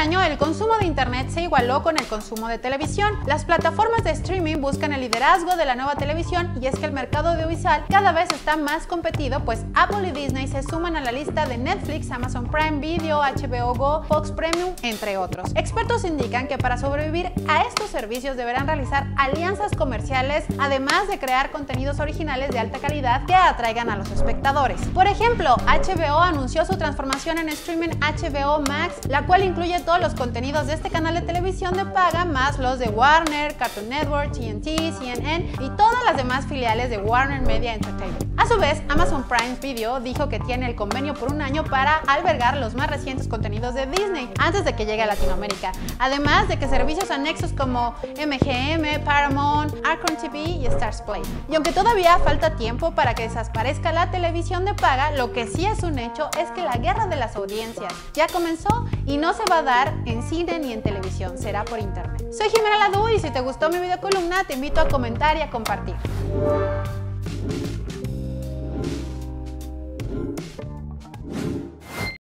año, el consumo de Internet se igualó con el consumo de televisión. Las plataformas de streaming buscan el liderazgo de la nueva televisión y es que el mercado audiovisual cada vez está más competido, pues Apple y Disney se suman a la lista de Netflix, Amazon Prime Video, HBO Go, Fox Premium, entre otros. Expertos indican que para sobrevivir a estos servicios deberán realizar alianzas comerciales, además de crear contenidos originales de alta calidad que atraigan a los espectadores. Por ejemplo, HBO anunció su transformación en streaming HBO Max, la cual incluye todos los contenidos de este canal de televisión de paga, más los de Warner, Cartoon Network, TNT, CNN y todas las demás filiales de Warner Media Entertainment. A su vez, Amazon Prime Video dijo que tiene el convenio por un año para albergar los más recientes contenidos de Disney antes de que llegue a Latinoamérica, además de que servicios anexos como MGM, Paramount, Arcon TV y Stars Play. Y aunque todavía falta tiempo para que desaparezca la televisión de paga, lo que sí es un hecho es que la guerra de las audiencias ya comenzó y no se va a dar en cine ni en televisión, será por internet. Soy Jimena Ladu y si te gustó mi video columna te invito a comentar y a compartir.